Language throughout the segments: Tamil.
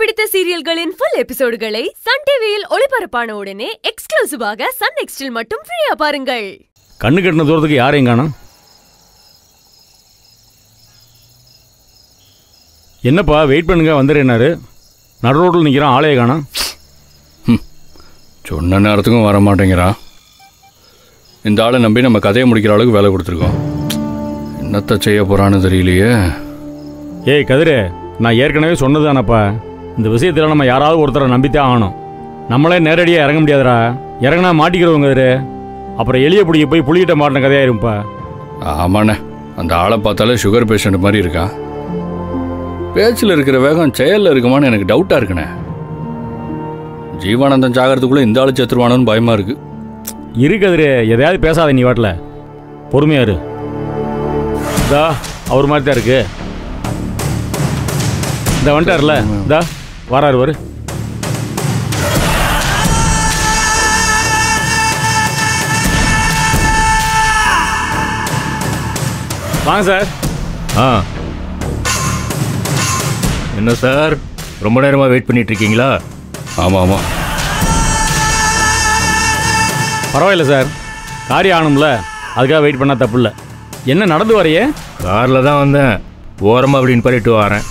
பிடித்த சீரியல்களின் ஃபுல் எபிசோடுகளை சன் டிவியில் ஒளிபரப்பான உடனே எக்ஸ்க்ளூசிவாக சன் நெக்ஸ்டில் மட்டும் ஃப்ரீயா பாருங்கள். கண்ணு கட்டின தூரத்துக்கு யாரையும் காணோம் என்னப்பா வெயிட் பண்ணுங்க வந்துடுறாரு நடு ரோட்டில் நிற்கிறான் ஆளையே காணோம் சொன்ன நேரத்துக்கும் வர மாட்டேங்கிறான் இந்த ஆளை நம்பி நம்ம கதையை முடிக்கிற அளவுக்கு வேலை கொடுத்துருக்கோம். என்னத்த செய்ய போறான்னு தெரியலையே. ஏய் கதிரு நான் ஏற்கனவே சொன்னதானப்பா இந்த விஷயத்தில் நம்ம யாராவது ஒருத்தரை நம்பித்தான் ஆகணும். நம்மளே நேரடியாக இறங்க முடியாதுடா. இறங்கினா மாட்டிக்கிறவங்க கதிரு அப்புறம் எளிய பிடிக்க போய் புளியிட்ட மாட்டின கதையாயிரும்ப்பா ஆமாண்ணே. அந்த ஆளை பார்த்தாலே சுகர் பேஷண்ட் மாதிரி இருக்கான் பேச்சில் இருக்கிற வேகம் செயலில் இருக்குமான்னு எனக்கு டவுட்டாக இருக்குண்ணே. ஜீவானந்தம் சாகிறதுக்குள்ளே இந்த ஆளு செத்துருவானோன்னு பயமாக இருக்கு. இரு கதிரு. எதையாவது பேசாத நீ வாட்டில். பொறுமையா இரு. இதா அவர் மாதிரி தான் இருக்கு. இந்த வந்துட்டார்ல. இதா வராரு வரு வாங்க சார். ஆ. என்ன சார்? ரொம்ப நேரமாக வெயிட் பண்ணிட்டு இருக்கீங்களா ஆமாம் ஆமாம் பரவாயில்ல சார். காரியம் ஆகணும்ல அதுக்காக வெயிட் பண்ணால் தப்பு இல்லை. என்ன நடந்து வரையே? காரில் தான் வந்தேன். ஓரமாக அப்படின்னு பண்ணிட்டு வரேன்.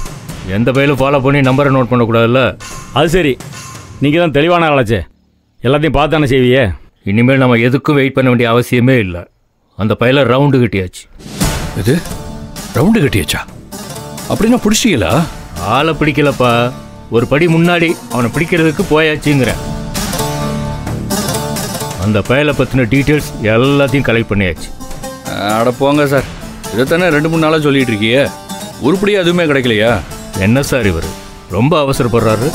எந்த பையிலும் ஃபாலோ பண்ணி நம்பரை நோட் பண்ணக்கூடாதுல்ல? அது சரி. நீங்கள் தான் தெளிவான ஆளாச்சே. எல்லாத்தையும் பார்த்து தானே செய்வியே இனிமேல் நம்ம எதுக்கும் வெயிட் பண்ண வேண்டிய அவசியமே இல்லை. அந்த பையில ரவுண்டு கட்டியாச்சு. இது? ரவுண்டு கட்டியாச்சா? அப்படின்னா பிடிச்சிங்களா ஆளை பிடிக்கலப்பா. ஒரு படி முன்னாடி அவனை பிடிக்கிறதுக்கு போயாச்சுங்கிறேன் அந்த பயலை பற்றின டீட்டெயில்ஸ் எல்லாத்தையும் கலெக்ட் பண்ணியாச்சு. அட போங்க சார். இதைத்தானே ரெண்டு மூணு நாளாக சொல்லிட்டு இருக்கியே உருப்படியாக எதுவுமே கிடைக்கலையா? என்ன சார் இவர்? ரொம்ப அவசரப்படுறாரு.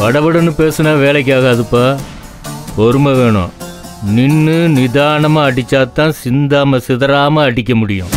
படபடன்னு பேசுனா வேலைக்கு ஆகாதுப்பா பொறுமை வேணும். நின்று நிதானமாக அடித்தாதான் சிந்தாமல் சிதறாமல் அடிக்க முடியும்.